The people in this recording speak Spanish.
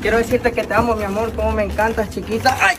Quiero decirte que te amo, mi amor, como me encantas, chiquita. ¡Ay!